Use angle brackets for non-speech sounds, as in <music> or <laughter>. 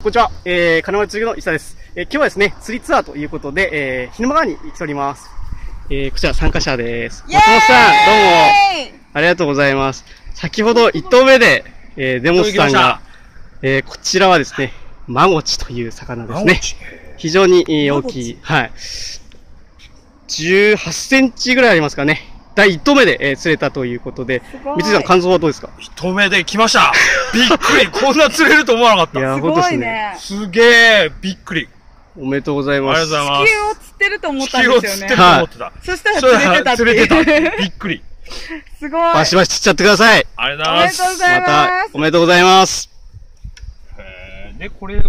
こんにちは、えー、金丸釣りの伊佐です。えー、今日はですね、釣りツアーということで、えー、日沼川に来ております。えー、こちら参加者です。松本さん、どうも、ありがとうございます。先ほど1投目で、えー、デモスさんが、えー、こちらはですね、マゴチという魚ですね。非常にえー大きい、はい。18センチぐらいありますかね。第1投目で、えー釣れたということで、三井さん感想はどうですか？一目で来ました <laughs> びっくりこんな釣れると思わなかっいやー、すほんとですね。ごいね。たすげえびっくりおめでとうございありがとうます。ございます地球を釣ってると思ったん地球をですよね釣ってる。と思ってた。そしたらそ釣れてたって釣れていう。た。びっくり。すごい。バシバシ釣っちゃってください。ありがとうございます。おめでとうございますまた、おめでとうございます。へーで、これを